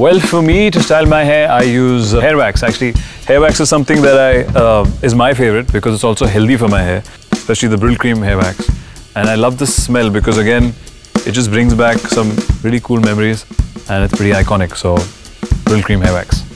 Well, for me to style my hair, I use uh, hair wax. Actually, hair wax is something that I uh, is my favorite because it's also healthy for my hair, especially the Brylcreem hair wax. And I love the smell because again, it just brings back some really cool memories and it's pretty iconic. So, Brylcreem hair wax.